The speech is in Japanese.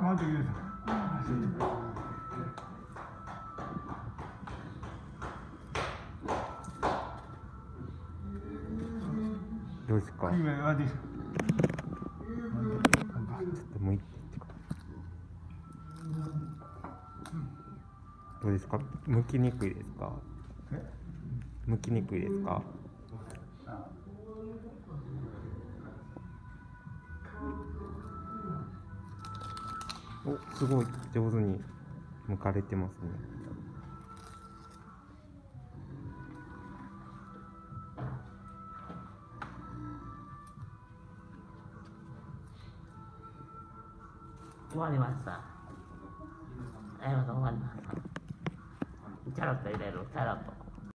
回ってきてたどうですか？ちょ今回ってきたっともう一どうですか？剥きにくいですか？え剥きにくいですか？おすごい上手に剥かれてますね終わりました。ありがとう終わりました。チャロッと入れる、チャロッと。